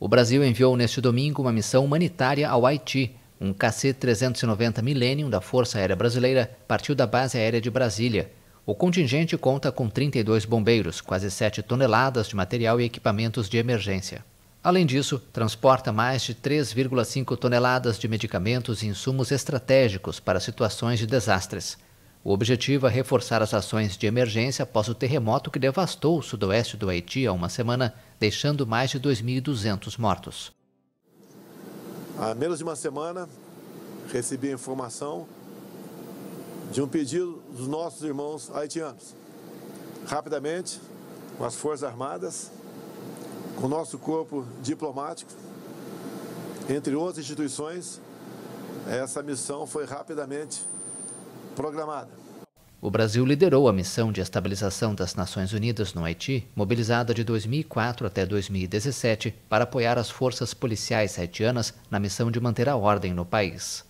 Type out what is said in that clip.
O Brasil enviou neste domingo uma missão humanitária ao Haiti. Um KC-390 Millennium da Força Aérea Brasileira partiu da base aérea de Brasília. O contingente conta com 32 bombeiros, quase 7 toneladas de material e equipamentos de emergência. Além disso, transporta mais de 3,5 toneladas de medicamentos e insumos estratégicos para situações de desastres. O objetivo é reforçar as ações de emergência após o terremoto que devastou o sudoeste do Haiti há uma semana, deixando mais de 2.200 mortos. Há menos de uma semana, recebi a informação de um pedido dos nossos irmãos haitianos. Rapidamente, com as Forças Armadas, com o nosso corpo diplomático, entre outras instituições, essa missão foi rapidamente programada. O Brasil liderou a missão de estabilização das Nações Unidas no Haiti, mobilizada de 2004 até 2017 para apoiar as forças policiais haitianas na missão de manter a ordem no país.